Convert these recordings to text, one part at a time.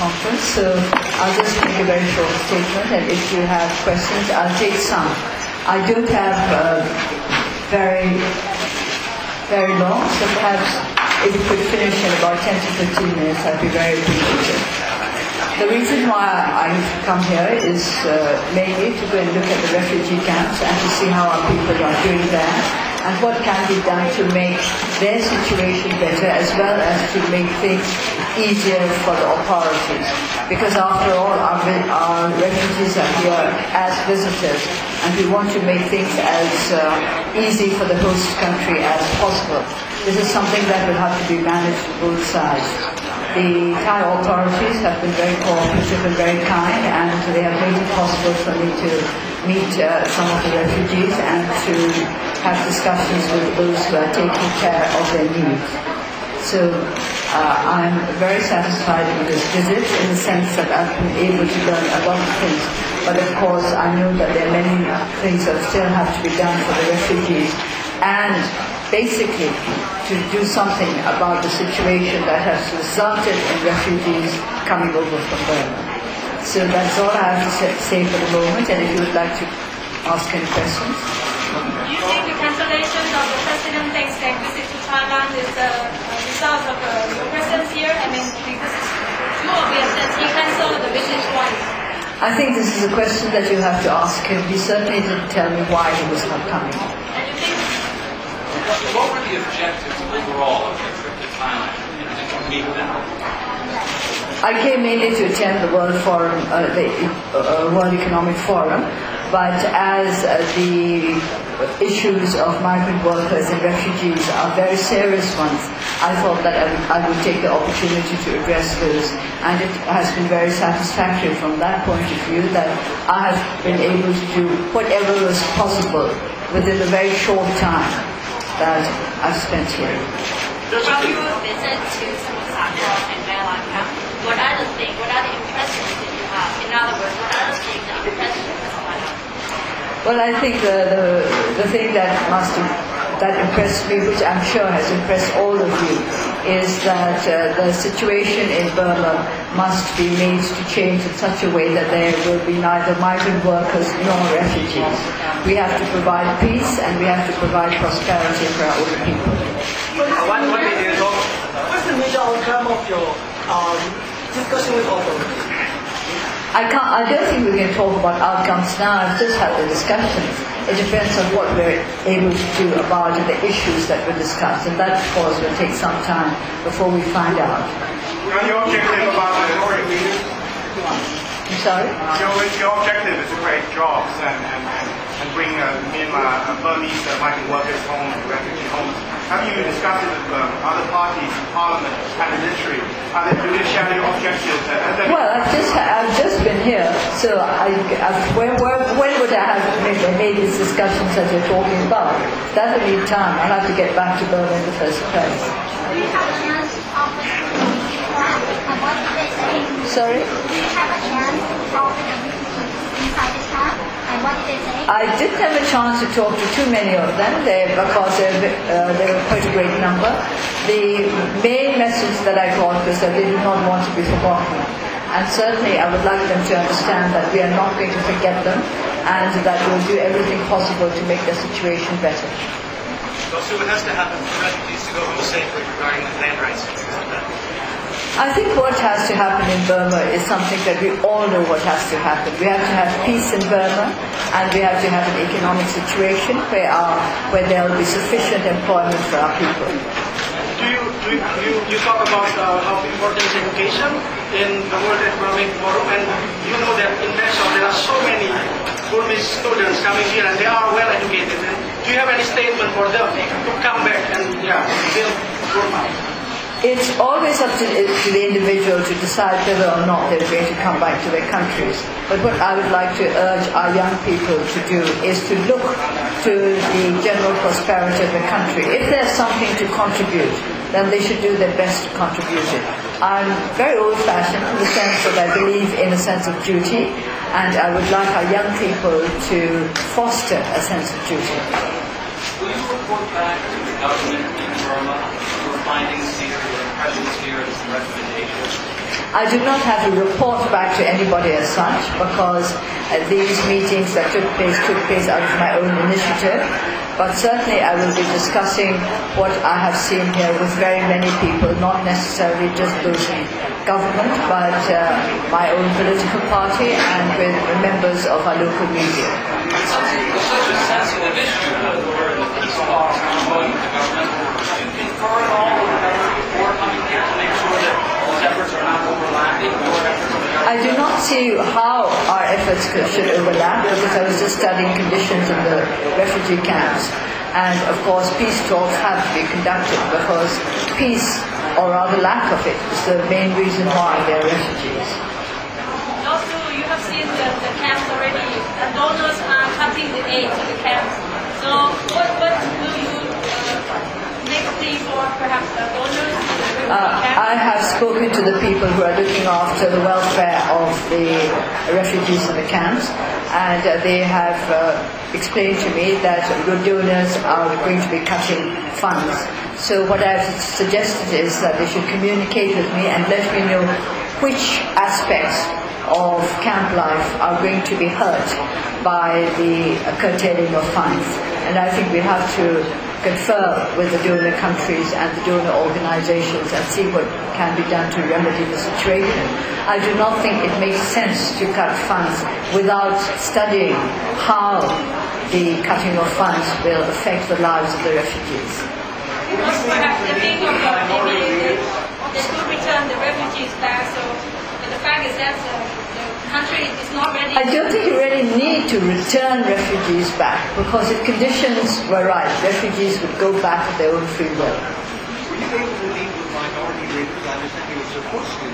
conference, so I'll just make a very short statement, and if you have questions, I'll take some. I don't have uh, very, very long, so perhaps if you could finish in about 10 to 15 minutes, I'd be very appreciative. The reason why I've come here is uh, mainly to go and look at the refugee camps and to see how our people are doing there and what can be done to make their situation better as well as to make things easier for the authorities. Because after all, our, our refugees are here as visitors and we want to make things as uh, easy for the host country as possible. This is something that will have to be managed both sides. The Thai authorities have been very cooperative and very kind and they have made it possible for me to meet uh, some of the refugees and to have discussions with those who are taking care of their needs. So uh, I'm very satisfied with this visit in the sense that I've been able to learn a lot of things. But of course, I know that there are many things that still have to be done for the refugees. And basically, to do something about the situation that has resulted in refugees coming over from Burma. So that's all I have to say for the moment. And if you would like to ask any questions. Do you think the cancellation of the President Tang visit to Thailand is a, result of uh, your presence here? I mean, because it's more obvious that he cancelled the visit twice. I think this is a question that you have to ask him. He certainly didn't tell me why he was not coming. And you think... What were the objectives overall of your trip to Thailand? You know, did you meet them? I came mainly to attend the World Forum, uh, the uh, World Economic Forum, but as uh, the issues of migrant workers and refugees are very serious ones, I thought that I would, I would take the opportunity to address those. And it has been very satisfactory from that point of view that I have been able to do whatever was possible within the very short time that I've spent here. From your visit to Samut Sakhon and Malacca, what are the things, what are the impressions that you have? In other words, what are the things that impress you? Well, I think the, the, the thing that must that impressed me, which I'm sure has impressed all of you, is that uh, the situation in Burma must be made to change in such a way that there will be neither migrant workers nor refugees. We have to provide peace and we have to provide prosperity for our own people. One, one minute ago, what's the major outcome of your um, discussion with authorities? I can't. I don't think we can talk about outcomes now. I've just had the discussions. It depends on what we're able to do about the issues that were discussed, and that, of course, will take some time before we find out. And your objective about the Nordic leaders? I'm sorry? Your, your objective is to create jobs and, and, and, and bring uh, Myanmar, uh, Burmese uh, migrant workers home, refugee homes. Have you discussed it with um, other parties, Parliament, and in the military? Are they, do they share your objectives? Well, I've just I've just been here, so I, I when, when would I have made, made these discussions that you're talking about? That will need time. I'll have to get back to Burma in the first place. Sorry. What did they say? I didn't have a chance to talk to too many of them they, because uh, they were quite a great number. The main message that I got was that they do not want to be forgotten. And certainly I would like them to understand that we are not going to forget them and that we'll do everything possible to make their situation better. So what has to happen for refugees to go home safely regarding the land rights? I think what has to happen in Burma is something that we all know what has to happen. We have to have peace in Burma and we have to have an economic situation where, our, where there will be sufficient employment for our people. Do you, do you, you, you talk about uh, how important is education in the World Economic Forum and you know that in Bangkok there are so many Burmese students coming here and they are well educated. And do you have any statement for them to come back and yeah, build Burma? It's always up to, uh, to, the individual to decide whether or not they're going to come back to their countries. But what I would like to urge our young people to do is to look to the general prosperity of the country. If there's something to contribute, then they should do their best to contribute it. I'm very old-fashioned in the sense that I believe in a sense of duty, and I would like our young people to foster a sense of duty. Will you report back to the government in Burma your findings I do not have to report back to anybody as such because uh, these meetings that took place took place out of my own initiative. But certainly I will be discussing what I have seen here with very many people, not necessarily just those in government, but uh, my own political party and with members of our local media. It's such a, such a sensitive issue where the peace talks are ongoing with the government. Do you confer at all with the government before coming here to make sure that those efforts are not overlapping or efforts of the government? I do not see how our efforts could, should overlap because I was just studying conditions in the refugee camps. And of course, peace talks have to be conducted because peace, or rather lack of it, is the main reason why they are refugees. Also, you have seen the, the camps already. The donors are cutting the aid to the camps. So, what what will you uh, make plea for perhaps the donors I have spoken to the people who are looking after the welfare of the refugees in the camps, and uh, they have uh, explained to me that the donors are going to be cutting funds. So what I've suggested is that they should communicate with me and let me know which aspects of camp life are going to be hurt by the curtailing of funds. And I think we have to confer with the donor countries and the donor organizations and see what can be done to remedy the situation. I do not think it makes sense to cut funds without studying how the cutting of funds will affect the lives of the refugees. Because perhaps they think of uh, maybe they, they could return the refugees back. So, the fact is that the, the country is not ready. I don't think you really need to return refugees back because if conditions were right, refugees would go back of their own free will. Were you able to meet with minority leaders? I understand you were supposed to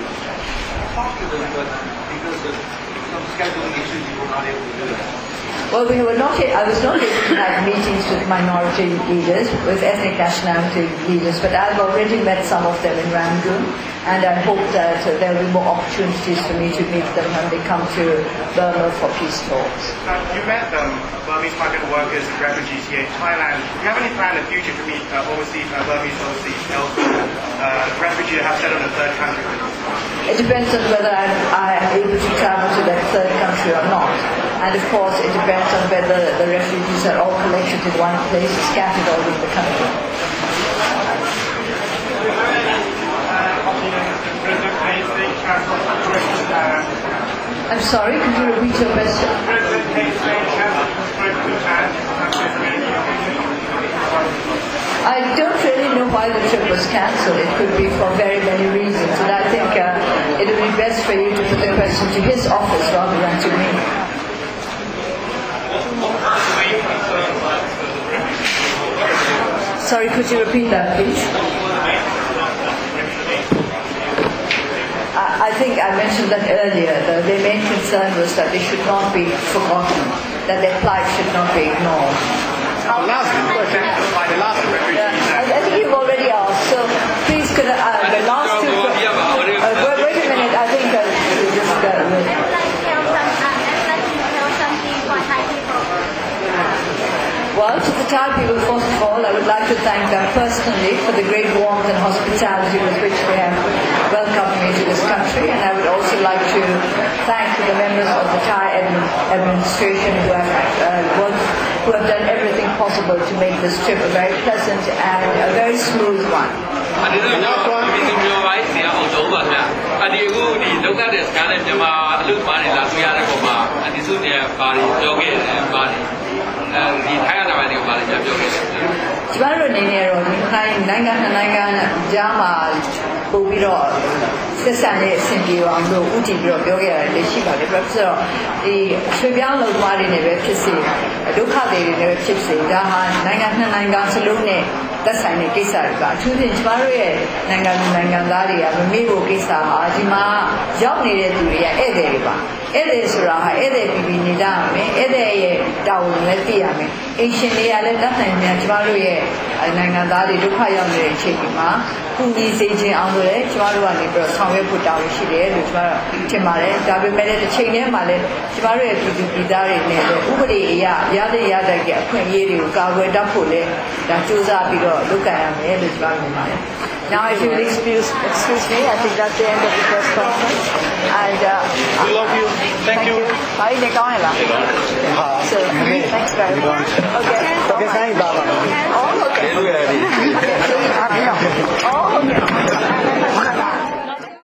talk to them, but because of some scheduling issues, you were not able to do that. Well, we were not. I was not able to have meetings with minority leaders, with ethnic nationality leaders, but I've already met some of them in Rangoon, and I hope that uh, there will be more opportunities for me to meet them when they come to Burma for peace talks. Now, you met um, Burmese migrant workers and refugees here in Thailand. Do you have any plan in the future to meet uh, overseas, uh, Burmese overseas elsewhere, uh, refugees that have settled in a third country? It depends on whether I'm, I'm able to travel to that third country or not. And of course, it depends on whether the refugees are all collected in one place, or scattered all over the country. I'm sorry, could you repeat your question? I don't really know why the trip was cancelled. It could be for very many reasons, and I think uh, it would be best for you to put the question to his office rather than to me. Sorry, could you repeat that, please? I I think I mentioned that earlier. The, their main concern was that they should not be forgotten, that their plight should not be ignored. How last question by the last refugee Yeah, I, I think you've already asked. So please, could I, uh, the last two. Uh, wait, wait a minute. I think uh, we just. Uh, I would like to tell some, uh, I would like to tell something for Thai people. well, to the Thai people, first of all, I would like to thank them personally for the great warmth and hospitality with which they have welcomed me to this country, and I would also like to thank the members of the Thai admin- administration who have uh, worked, who have done everything possible to make this trip a very pleasant and a very smooth one. အဒီလိုတော့ဒီလိုမျိုးပိုင်းဆရာအောင်ဆုံးပါဗျာအဒီအခုဒီဒုက္ခတဲ့စကားနဲ့မြန်မာအလုပ်သမားတွေလာတွေ့ရတဲ့ပုံမှာအဒီစုနေပါရီပြောခဲ့တယ်ပါရီအဲဒီထိုင်းရတာ ပိုင်းတွေကပါရီပြောခဲ့တယ်ကျမတို့အနေနဲ့တော့ဒီတိုင်းနိုင်ငံနှစ်နိုင်ငံကြားမှာပို့ပြီးတော့ဆက်ဆံရေးအဆင်ပြေအောင်လို့ဥတည်ပြီးတော့ပြောခဲ့ရတယ်လည်းရှိပါတယ်ဘာဖြစ်လို့ဒီရွှေပြောင်းလုံသွားတွေနဲ့ပဲဖြစ်စေဒုက္ခတွေတွေနဲ့ပဲဖြစ်စေဒါဟာနိုင်ငံနှစ်နိုင်ငံစလုံးနဲ့သက်ဆိုင်တဲ့ကိစ္စတွေပါအထူးဖြင့်ကျမတို့ရဲ့နိုင်ငံလူနိုင်ငံသားတွေကမမေ့ဖို့ကိစ္စဟာဒီမှာရောက်နေတဲ့သူတွေကဧည့်သည်တွေပါ ဧည့်သည်ဆိုတာဟာဧည့်သည်ပြည်ပြည်နေကြရမယ်ဧည့်သည်ရဲ့တာဝန်လည်းသိရမယ်အင်ရှင်တွေကလည်းတတ်နိုင်များကျမတို့ရဲ့နိုင်ငံသားတွေဒုက္ခရောက်နေတဲ့အချိန်ဒီမှာကုညီစေခြင်းအောင်လို့လည်းကျမတို့ကနေပြီးတော့ဆောင်ရွက်ဖို့တာဝန်ရှိတယ်လို့ကျမတို့ထင်ပါတယ်ဒါပေမဲ့လည်းတစ်ချိန်တည်းမှာလည်းကျမတို့ရဲ့ပြည်သူပြည်သားတွေနဲ့လည်းဥပဒေအရရတဲ့ရတဲ့ကအခွင့်အရေးတွေကိုကာကွယ်တတ်ဖို့လည်းဒါစူးစမ်းပြီးတော့လုပ်ကြရမယ်လို့ကျမတို့မြင်ပါတယ် Now, if you will excuse, excuse me, I think that's the end of the press conference. And uh, we love you. Thank, thank you. Bye. ने कहा So thanks very. Okay. Okay, thank you, Baba. Oh, okay. Oh, okay.